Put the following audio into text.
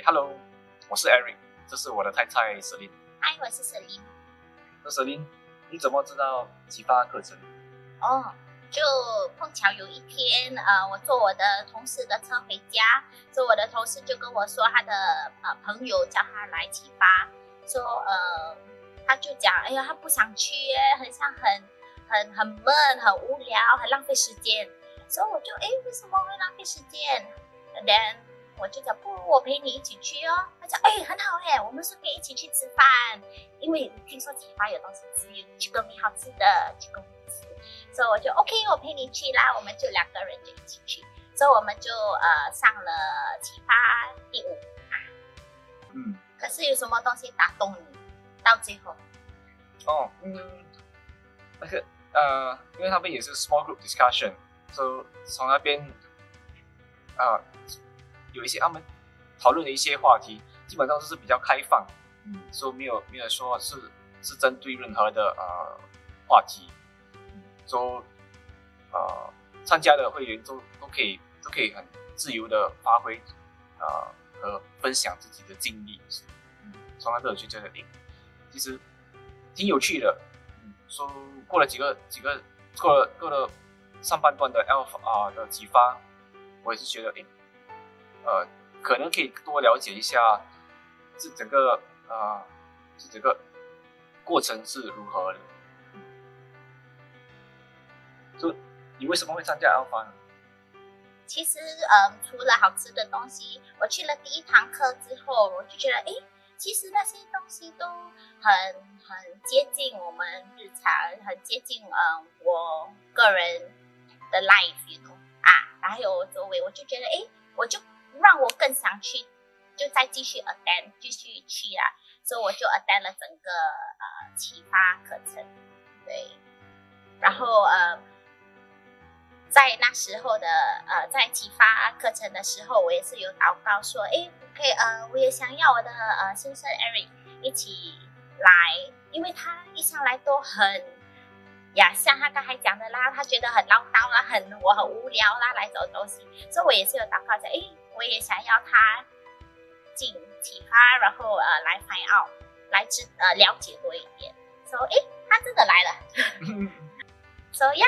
哎，Hello，我是 Eric，这是我的太太 Selin。嗨，我是 Selin。那 Selin，你怎么知道启发课程？哦，就碰巧有一天，呃，我坐我的同事的车回家，所以我的同事就跟我说，他的呃朋友叫他来启发，说呃，他就讲，哎呀，他不想去耶，很像很很很闷，很无聊，很浪费时间。所以我就，哎，为什么会浪费时间？Then 我就讲，不如我陪你一起去哦。他讲，哎，很好哎，我们顺便一起去吃饭，因为听说启发有东西吃，去公米好吃的，去公米吃。所以我就 OK，我陪你去啦，我们就两个人就一起去。所以我们就呃上了启发第五啊。嗯。可是有什么东西打动你？到最后？哦，嗯，那个呃，因为他们也是 small group discussion。就从那边啊，有一些他们讨论的一些话题，基本上都是比较开放，嗯，说没有没有说是是针对任何的呃话题，说呃参加的会员都都可以都可以很自由的发挥啊和分享自己的经历，嗯，从那个就觉得诶，其实挺有趣的，嗯，说过了几个几个过了过了。上半段的 Alpha 啊的启发，我也是觉得，哎，呃，可能可以多了解一下这整个啊，这整个过程是如何的。就你为什么会参加 Alpha 呢？其实，嗯，除了好吃的东西，我去了第一堂课之后，我就觉得，哎，其实那些东西都很很接近我们日常，很接近，嗯，我个人。的 life 啊，然后有周围，我就觉得，哎，我就我更想去，就再继续 attend，继续去啦，所以我就 attend 了整个呃启发课程，对，然后呃，在那时候的呃在启发课程的时候，我也是有祷告说，哎，可以呃，我也想要我的呃先生 Eric 一起来，因为他一向来都很。呀，像他刚才讲的啦，他觉得很唠叨啦，很我很无聊啦，来找东西，所以我也是有祷告着，哎，我也想要他进其他，然后呃来 find out，来知呃了解多一点，说哎，他真的来了，说呀，